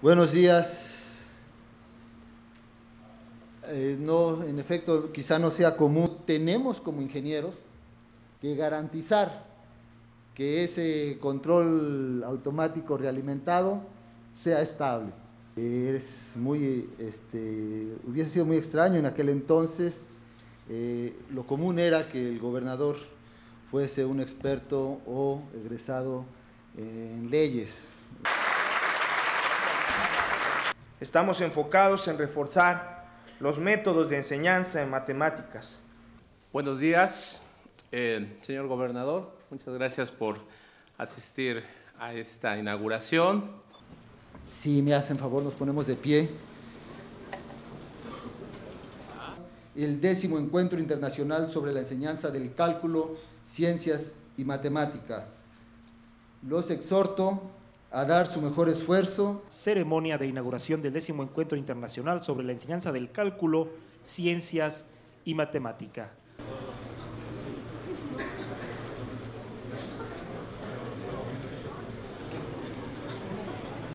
Buenos días. Eh, no, en efecto, quizá no sea común. Tenemos como ingenieros que garantizar que ese control automático realimentado sea estable. Es muy, este, hubiese sido muy extraño en aquel entonces. Eh, lo común era que el gobernador fuese un experto o egresado en leyes. Estamos enfocados en reforzar los métodos de enseñanza en matemáticas. Buenos días, eh, señor gobernador. Muchas gracias por asistir a esta inauguración. Si me hacen favor, nos ponemos de pie. El décimo encuentro internacional sobre la enseñanza del cálculo, ciencias y matemática. Los exhorto a dar su mejor esfuerzo. Ceremonia de inauguración del décimo encuentro internacional sobre la enseñanza del cálculo, ciencias y matemática.